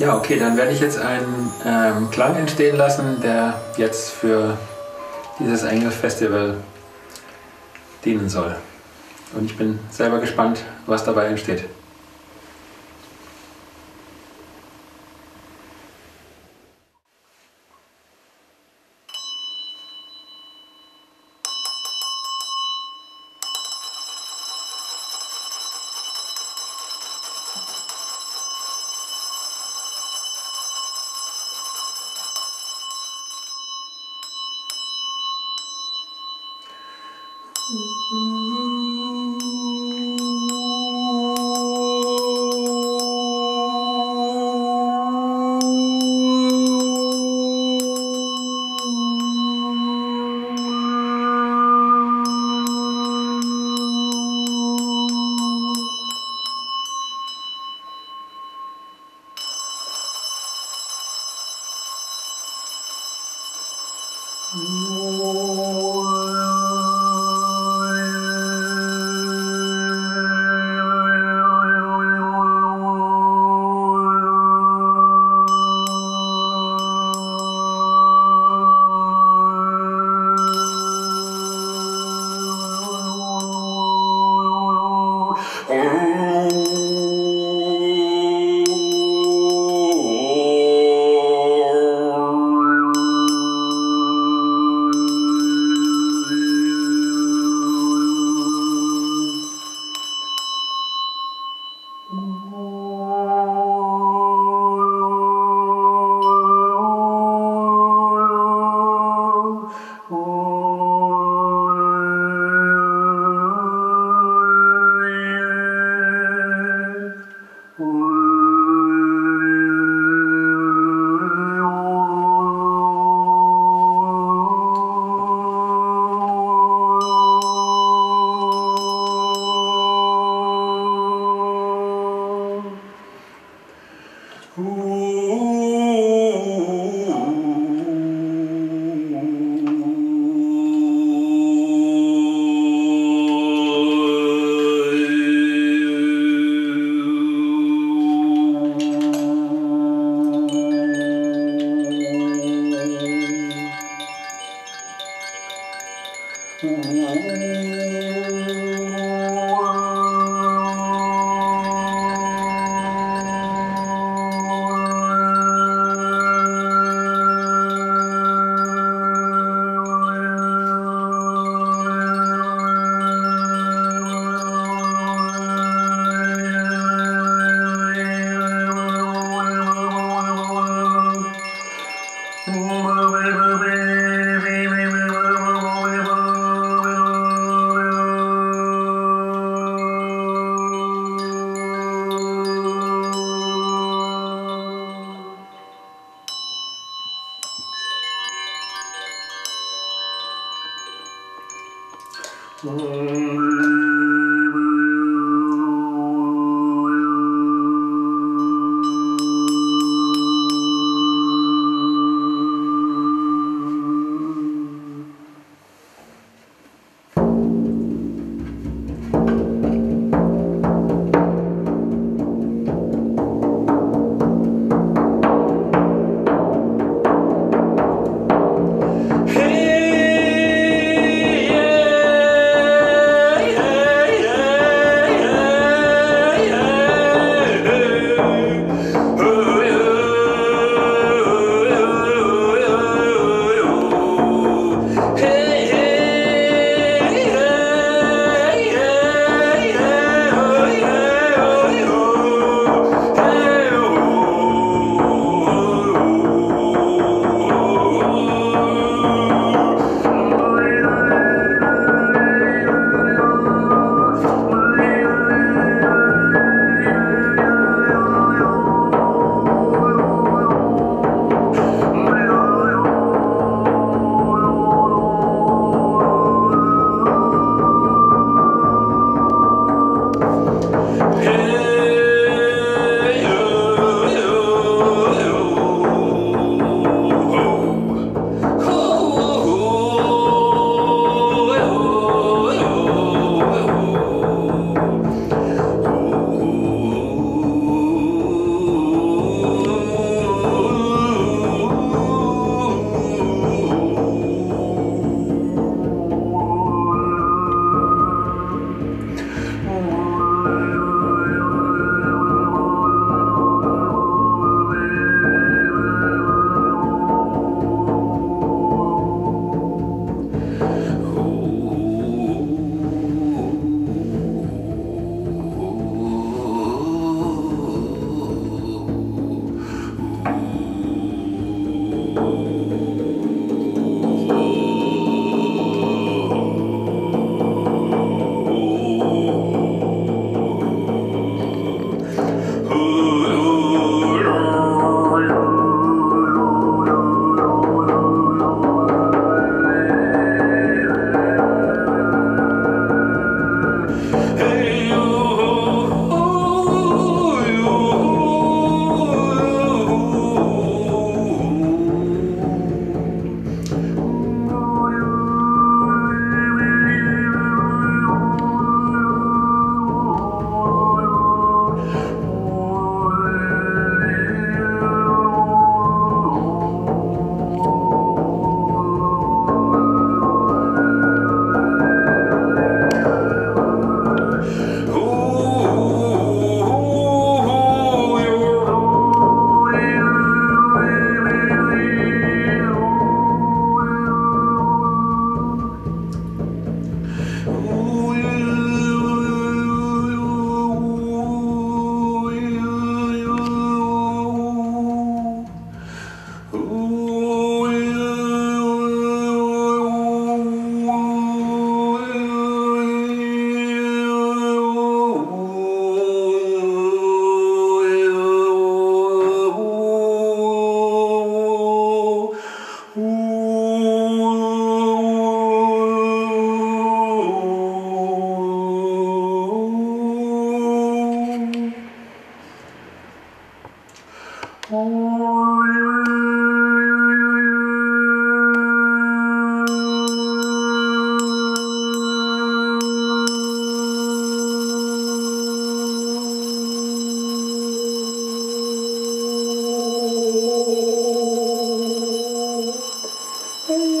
Ja, okay, dann werde ich jetzt einen ähm, Klang entstehen lassen, der jetzt für dieses Engel Festival dienen soll. Und ich bin selber gespannt, was dabei entsteht. Hey, Hey.